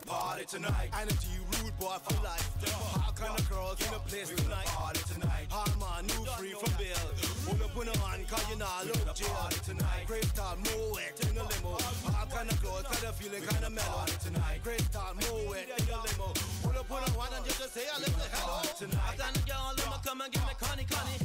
party tonight. Energy rude boy for life. Hot kind of girls in the place tonight. Party tonight. Hard man, new free from bill. Pull up on the hand, cause you not look jail. Party tonight. Great start, move it in the limo. Hot kind of clothes, kind of feeling kind of mellow. Party tonight. Great start, move it in the limo. Pull up on the one and just say a little hello. Tonight. And the girl, let me come and give me conny conny.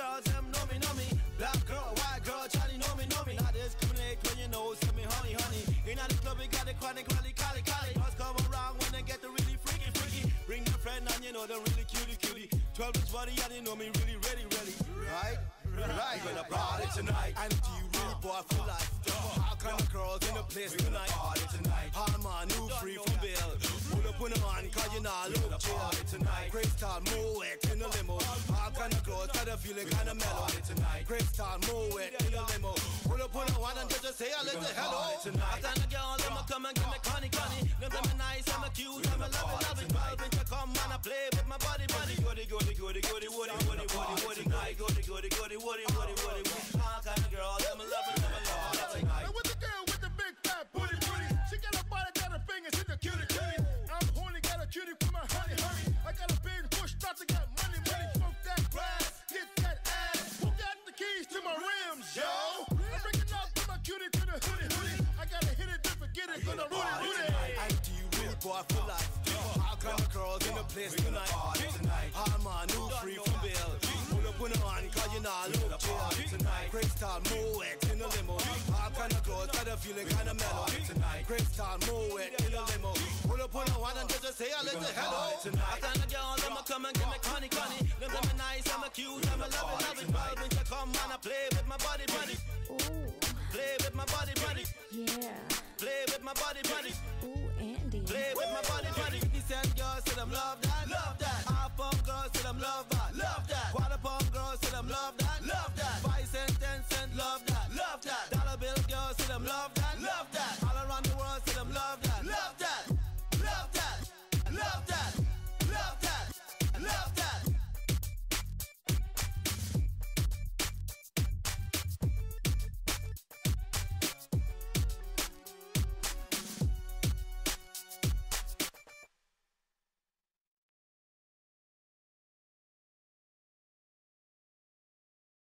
Girls, them know me, know me. Black girl, white girl, Charlie know me, know me. Not discriminate when you know, see me, honey, honey. In the club, we got the chronic, chronic, chronic, chronic. Girls come around when they get the really freaky, freaky. Bring your friend and you know they're really cutie, cutie. Twelve inch body, and you know me, really, ready, ready. Right? Right. We gonna party tonight. Energy rude boy for life. Hot kind of girls in the place tonight. party tonight. Hard man, new free from Pull up man, cause you not look. Party tonight. Style, move it in the limo. Hot kind of clothes, kind of feeling kind of mellow. Party tonight. Great style, move it in the limo. Pull up on the one and just say a little hello. tonight. And the girl, let me come and give me conny conny. Them them nice, I'm a cute, I'm a love it. Twelve inch, I come and I play with my body, body. Goody, goody, goody, goody, woody, woody, woody, woody, night. Goody, goody, goody, woody, woody, woody, woody. Don't forget it, gonna rudy rudy. Energy rude boy for life. Hot kind of girls in the place tonight. Tonight. Hard man, new free from bill. Pull up on the man, cause you not look Party jail. tonight. Great style, it in the limo. Hot kind of clothes, kind of feeling kind of mellow. Tonight. Great style, it in the limo. Pull up on the one and just say a little hello. tonight. And the girl, let me come and give me conny conny. Them them nice, I'm a cute, I'm a love it. Twelve inch, I come and I play my body, body.